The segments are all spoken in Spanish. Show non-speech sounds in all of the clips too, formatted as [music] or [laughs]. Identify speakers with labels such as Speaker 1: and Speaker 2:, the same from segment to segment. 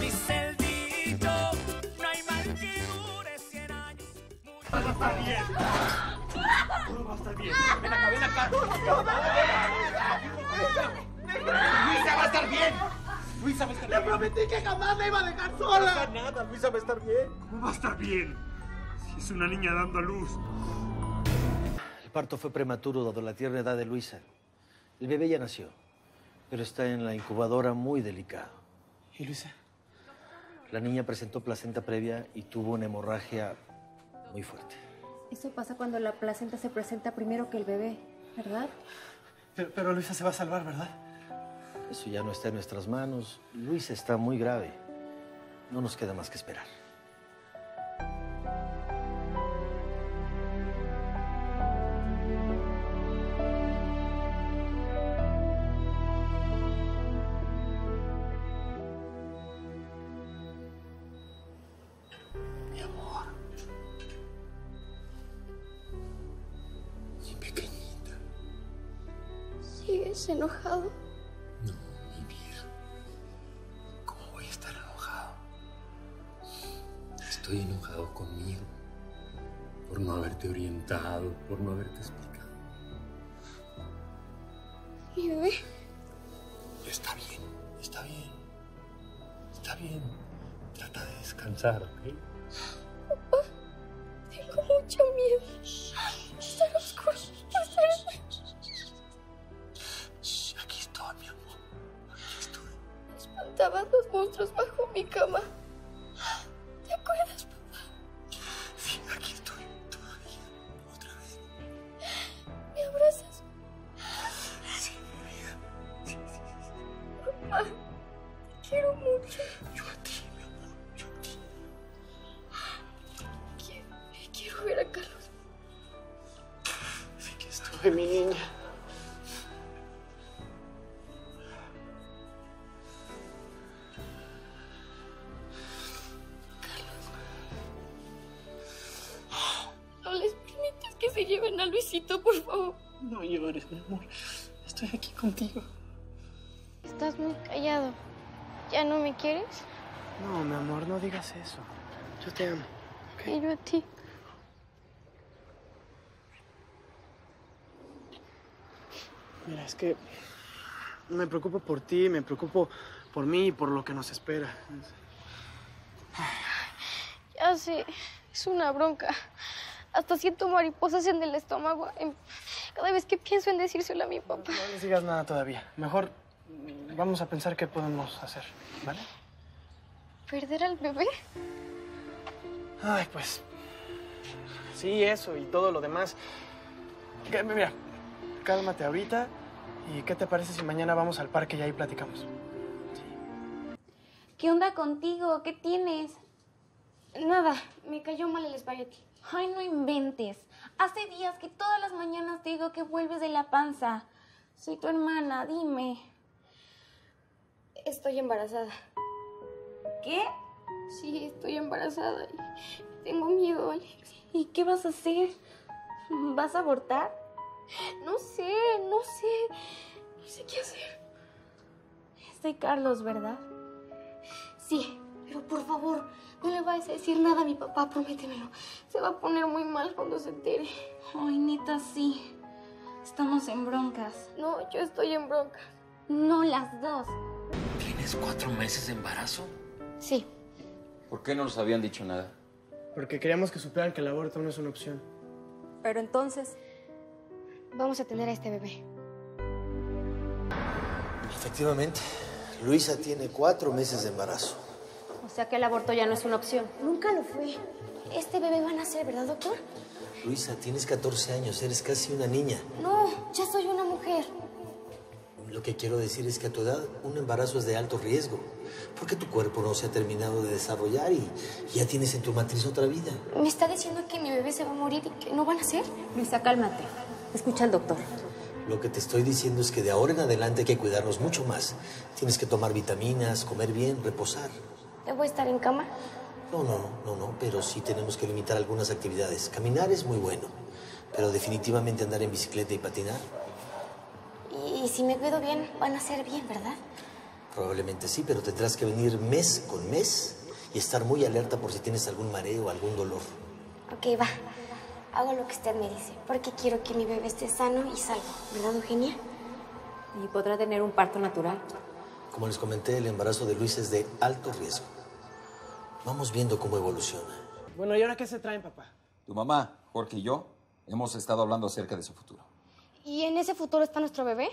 Speaker 1: mi celdito. No hay mal que dure cien años.
Speaker 2: Todo va a estar bien. Todo va a estar bien. Ven acá, ven acá. Luisa va a estar bien. Luisa va a estar bien.
Speaker 3: Le prometí que jamás la iba a dejar
Speaker 2: No
Speaker 3: sola.
Speaker 2: pasa nada, Luisa va a estar bien. ¿Cómo va a estar bien? Si es una niña dando a luz.
Speaker 4: El parto fue prematuro dado la tierna edad de Luisa. El bebé ya nació, pero está en la incubadora muy delicado.
Speaker 3: ¿Y Luisa?
Speaker 4: La niña presentó placenta previa y tuvo una hemorragia muy fuerte.
Speaker 5: Eso pasa cuando la placenta se presenta primero que el bebé, ¿verdad?
Speaker 3: Pero, pero Luisa se va a salvar, ¿verdad?
Speaker 4: Eso ya no está en nuestras manos. Luisa está muy grave. No nos queda más que esperar.
Speaker 5: ¿Sigues enojado?
Speaker 3: No, mi vida. ¿Cómo voy a estar enojado? Estoy enojado conmigo por no haberte orientado, por no haberte explicado.
Speaker 5: ¿Mi bebé?
Speaker 3: Está bien, está bien. Está bien. Trata de descansar, ¿ok?
Speaker 5: Tengo mucho miedo. Espantaban los monstruos bajo mi cama. ¿Te acuerdas, papá?
Speaker 3: Sí, aquí estoy. Todavía. Otra vez.
Speaker 5: ¿Me abrazas?
Speaker 3: Sí, mi vida. Sí, sí, sí.
Speaker 5: Papá, te quiero mucho.
Speaker 3: Yo a ti, mi amor. Yo a ti.
Speaker 5: Quiero, quiero ver a Carlos.
Speaker 3: Sí que estoy, mi niña.
Speaker 5: Luisito, por favor.
Speaker 3: No llores, mi amor. Estoy aquí contigo.
Speaker 5: Estás muy callado. ¿Ya no me quieres?
Speaker 3: No, mi amor, no digas eso. Yo te amo.
Speaker 5: Y yo a ti.
Speaker 3: Mira, es que me preocupo por ti, me preocupo por mí y por lo que nos espera.
Speaker 5: Ya sé, es una bronca. Hasta siento mariposas en el estómago cada vez que pienso en decírselo a mi papá.
Speaker 3: No les digas nada todavía. Mejor vamos a pensar qué podemos hacer, ¿vale?
Speaker 5: ¿Perder al bebé?
Speaker 3: Ay, pues. Sí, eso y todo lo demás. Mira, cálmate ahorita. ¿Y qué te parece si mañana vamos al parque y ahí platicamos?
Speaker 5: ¿Qué onda contigo? ¿Qué tienes? Nada, me cayó mal el espagueti. Ay, no inventes. Hace días que todas las mañanas te digo que vuelves de la panza. Soy tu hermana, dime. Estoy embarazada. ¿Qué? Sí, estoy embarazada y tengo miedo, Alex. ¿Y qué vas a hacer? ¿Vas a abortar? No sé, no sé. No sé qué hacer. Es de Carlos, ¿verdad? Sí, pero por favor, no le vayas a decir nada a mi papá, prométemelo. Se va a poner muy mal cuando se entere. Ay, neta, sí. Estamos en broncas. No, yo estoy en broncas. No, las dos.
Speaker 6: ¿Tienes cuatro meses de embarazo?
Speaker 5: Sí.
Speaker 6: ¿Por qué no nos habían dicho nada?
Speaker 3: Porque queríamos que supieran que el aborto no es una opción.
Speaker 5: Pero entonces... Vamos a tener a este bebé.
Speaker 4: Efectivamente, Luisa tiene cuatro meses de embarazo.
Speaker 5: Sea que el aborto ya no es una opción. Nunca lo fue. Este bebé va a nacer, ¿verdad, doctor?
Speaker 4: Luisa, tienes 14 años, eres casi una niña.
Speaker 5: No, ya soy una mujer.
Speaker 4: Lo que quiero decir es que a tu edad un embarazo es de alto riesgo, porque tu cuerpo no se ha terminado de desarrollar y ya tienes en tu matriz otra vida.
Speaker 5: ¿Me está diciendo que mi bebé se va a morir y que no van a nacer? Luisa, cálmate. Escucha al doctor.
Speaker 4: Lo que te estoy diciendo es que de ahora en adelante hay que cuidarnos mucho más. Tienes que tomar vitaminas, comer bien, reposar.
Speaker 5: ¿Debo estar en cama?
Speaker 4: No, no, no, no, pero sí tenemos que limitar algunas actividades. Caminar es muy bueno, pero definitivamente andar en bicicleta y patinar.
Speaker 5: Y si me cuido bien, van a ser bien, ¿verdad?
Speaker 4: Probablemente sí, pero tendrás que venir mes con mes y estar muy alerta por si tienes algún mareo o algún dolor.
Speaker 5: Ok, va. Hago lo que usted me dice, porque quiero que mi bebé esté sano y salvo, ¿verdad, Eugenia?
Speaker 7: ¿Y podrá tener un parto natural?
Speaker 4: Como les comenté, el embarazo de Luis es de alto riesgo. Vamos viendo cómo evoluciona.
Speaker 3: Bueno, ¿y ahora qué se traen, papá?
Speaker 6: Tu mamá, Jorge y yo hemos estado hablando acerca de su futuro.
Speaker 5: ¿Y en ese futuro está nuestro bebé?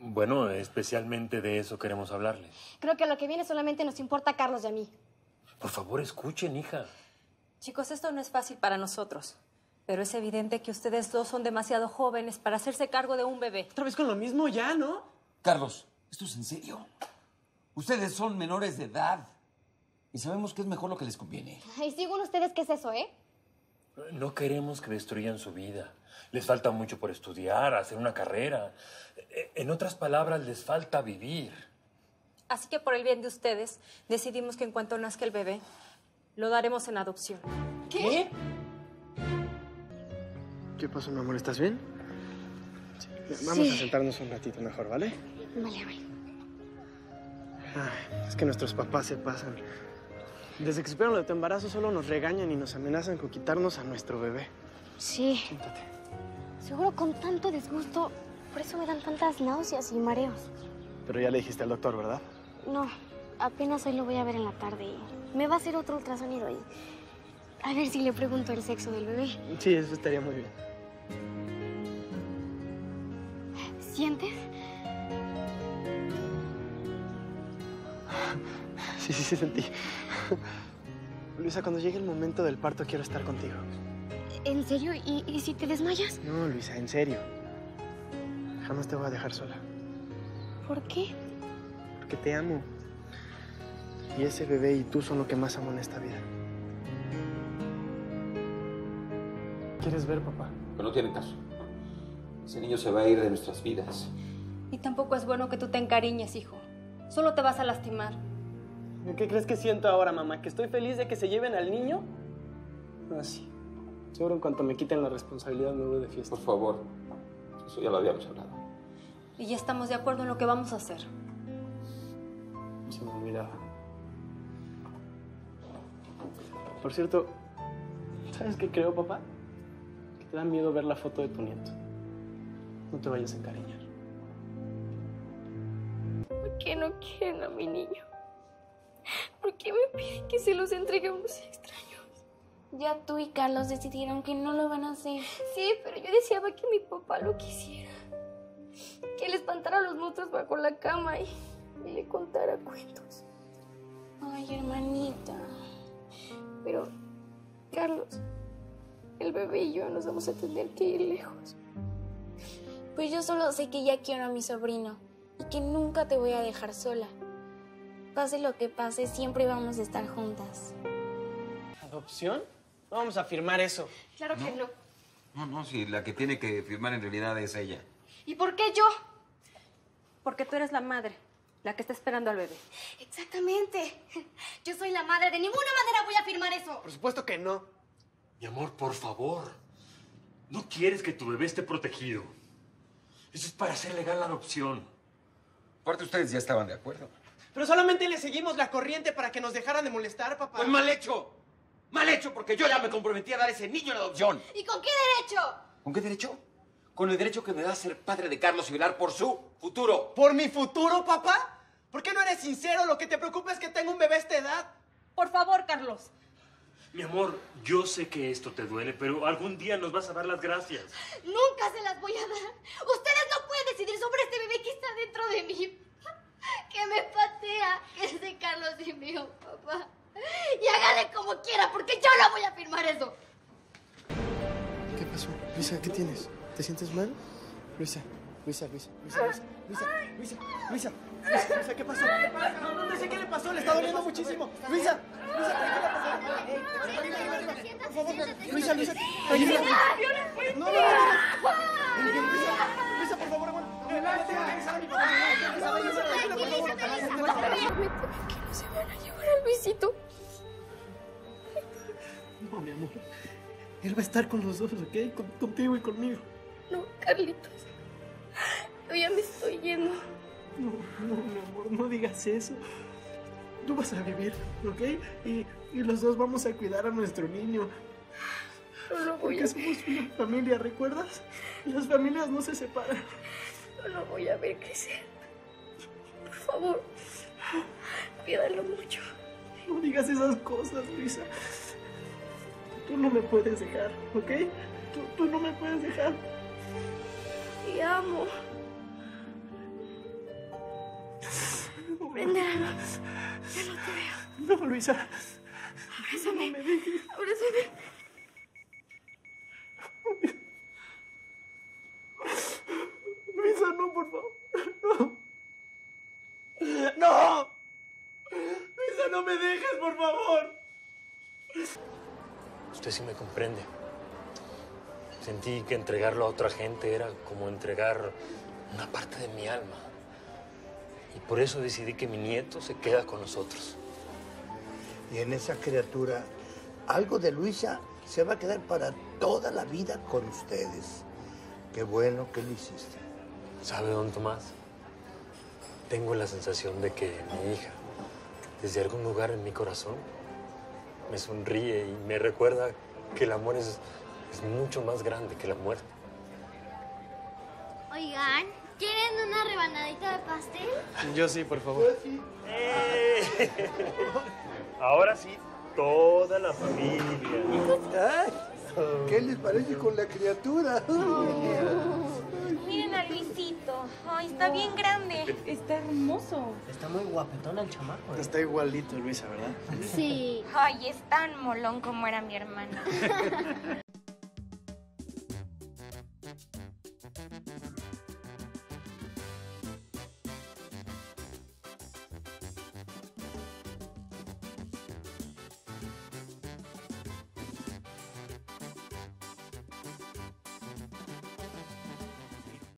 Speaker 2: Bueno, especialmente de eso queremos hablarles.
Speaker 5: Creo que lo que viene solamente nos importa a Carlos y a mí.
Speaker 2: Por favor, escuchen, hija.
Speaker 7: Chicos, esto no es fácil para nosotros. Pero es evidente que ustedes dos son demasiado jóvenes para hacerse cargo de un bebé.
Speaker 3: Otra vez con lo mismo ya, ¿no?
Speaker 6: Carlos, ¿esto es en serio? Ustedes son menores de edad. Y sabemos que es mejor lo que les conviene.
Speaker 5: Y según ustedes, ¿qué es eso, eh?
Speaker 2: No queremos que destruyan su vida. Les falta mucho por estudiar, hacer una carrera. E- En otras palabras, les falta vivir.
Speaker 7: Así que por el bien de ustedes, decidimos que en cuanto nazca el bebé, lo daremos en adopción.
Speaker 3: ¿Qué? ¿Qué pasó, mi amor? ¿Estás bien? Sí. Vamos a sentarnos un ratito mejor, ¿vale?
Speaker 5: Vale, vale.
Speaker 3: Ay, es que nuestros papás se pasan. Desde que supieron lo de tu embarazo, solo nos regañan y nos amenazan con quitarnos a nuestro bebé.
Speaker 5: Sí,
Speaker 3: Siéntate.
Speaker 5: seguro con tanto disgusto, por eso me dan tantas náuseas y mareos.
Speaker 3: Pero ya le dijiste al doctor, ¿verdad?
Speaker 5: No, apenas hoy lo voy a ver en la tarde y me va a hacer otro ultrasonido y a ver si le pregunto el sexo del bebé.
Speaker 3: Sí, eso estaría muy bien.
Speaker 5: ¿Sientes?
Speaker 3: Sí, sí, sí, sentí. [laughs] Luisa, cuando llegue el momento del parto, quiero estar contigo.
Speaker 5: ¿En serio? ¿Y, y si te desmayas?
Speaker 3: No, Luisa, en serio. Jamás te voy a dejar sola.
Speaker 5: ¿Por qué?
Speaker 3: Porque te amo. Y ese bebé y tú son lo que más amo en esta vida. ¿Quieres ver, papá?
Speaker 6: Pero no tienen caso. Ese niño se va a ir de nuestras vidas.
Speaker 7: Y tampoco es bueno que tú te encariñes, hijo. Solo te vas a lastimar.
Speaker 3: ¿Qué crees que siento ahora, mamá? ¿Que estoy feliz de que se lleven al niño? Ah, sí. Seguro en cuanto me quiten la responsabilidad me voy de fiesta.
Speaker 6: Por favor. Eso ya lo habíamos hablado.
Speaker 7: Y ya estamos de acuerdo en lo que vamos a hacer.
Speaker 3: Se me olvidaba. Por cierto, ¿sabes qué creo, papá? Que te da miedo ver la foto de tu nieto. No te vayas a encariñar.
Speaker 5: ¿Por qué no quieren a mi niño? ¿Por qué me piden que se los entregue a unos extraños? Ya tú y Carlos decidieron que no lo van a hacer. Sí, pero yo deseaba que mi papá lo quisiera. Que le espantara a los monstruos bajo la cama y, y le contara cuentos. Ay, hermanita. Pero, Carlos, el bebé y yo nos vamos a tener que ir lejos. Pues yo solo sé que ya quiero a mi sobrino y que nunca te voy a dejar sola. Pase lo que pase, siempre vamos a estar juntas.
Speaker 3: ¿Adopción? No vamos a firmar eso.
Speaker 5: Claro que no.
Speaker 6: No, no, si la que tiene que firmar en realidad es ella.
Speaker 5: ¿Y por qué yo?
Speaker 7: Porque tú eres la madre, la que está esperando al bebé.
Speaker 5: Exactamente. [laughs] Yo soy la madre. De ninguna manera voy a firmar eso.
Speaker 3: Por supuesto que no.
Speaker 2: Mi amor, por favor. No quieres que tu bebé esté protegido. Eso es para hacer legal la adopción.
Speaker 6: Aparte, ustedes ya estaban de acuerdo.
Speaker 3: Pero solamente le seguimos la corriente para que nos dejaran de molestar, papá.
Speaker 6: Pues mal hecho. Mal hecho, porque yo ya me comprometí a dar ese niño en adopción.
Speaker 5: ¿Y con qué derecho?
Speaker 6: ¿Con qué derecho? Con el derecho que me da a ser padre de Carlos y velar por su futuro.
Speaker 3: ¿Por mi futuro, papá? ¿Por qué no eres sincero? Lo que te preocupa es que tengo un bebé a esta edad.
Speaker 7: Por favor, Carlos.
Speaker 2: Mi amor, yo sé que esto te duele, pero algún día nos vas a dar las gracias.
Speaker 5: Nunca se las voy a dar. Ustedes no pueden decidir sobre este bebé que está dentro de mí. Que me patea, que es de Carlos y mío, papá. Y hágale como quiera, porque yo no voy a firmar eso.
Speaker 3: ¿Qué pasó? Luisa, ¿qué tienes? ¿Te sientes mal? Luisa, Luisa, Luisa, Luisa, Luisa, Luisa, Luisa, Luisa, Luisa, Luisa, ¿qué pasó? No, no, no sé qué le pasó, le está doliendo muchísimo. Luisa, Luisa, tranquila, por favor. Luisa, Luisa, tranquila. No, no, no, no. Luisa, Luisa, por
Speaker 5: no se van a llevar a Luisito.
Speaker 3: No, mi amor. Él va a estar con los dos, ¿ok? Con- contigo y conmigo.
Speaker 5: No, Carlitos. Yo ya me estoy yendo.
Speaker 3: No, no, mi amor, no digas eso. Tú vas a vivir, ¿ok? Y, y los dos vamos a cuidar a nuestro niño.
Speaker 5: No lo voy
Speaker 3: Porque
Speaker 5: a
Speaker 3: somos una familia, ¿recuerdas? Las familias no se separan.
Speaker 5: No lo voy a ver crecer. Por favor, cuídalo mucho.
Speaker 3: No digas esas cosas, Luisa. Tú no me puedes dejar, ¿ok? Tú, tú no me puedes dejar.
Speaker 5: Te amo. Brenda, ya no te veo.
Speaker 3: No, Luisa.
Speaker 5: Abrázame.
Speaker 3: No me dejes.
Speaker 5: Abrázame.
Speaker 3: Luisa, no, por favor. [laughs] No. ¡No! Luisa, no me dejes, por favor.
Speaker 2: Usted sí me comprende. Sentí que entregarlo a otra gente era como entregar una parte de mi alma. Y por eso decidí que mi nieto se queda con nosotros.
Speaker 8: Y en esa criatura, algo de Luisa se va a quedar para toda la vida con ustedes. Qué bueno que lo hiciste.
Speaker 2: ¿Sabe, don Tomás? Tengo la sensación de que mi hija, desde algún lugar en mi corazón, me sonríe y me recuerda que el amor es, es mucho más grande que la muerte.
Speaker 9: Oigan, ¿quieren una rebanadita de pastel?
Speaker 3: Yo sí, por favor. [laughs]
Speaker 2: Ahora sí, toda la familia.
Speaker 8: Ay, ¿Qué les parece con la criatura?
Speaker 5: Miren a Luisito. Ay, está bien grande.
Speaker 10: Está hermoso.
Speaker 11: Está muy guapetón el chamaco. ¿eh?
Speaker 3: Está igualito, Luisa, ¿verdad?
Speaker 9: Sí.
Speaker 5: Ay, es tan molón como era mi hermana. [laughs]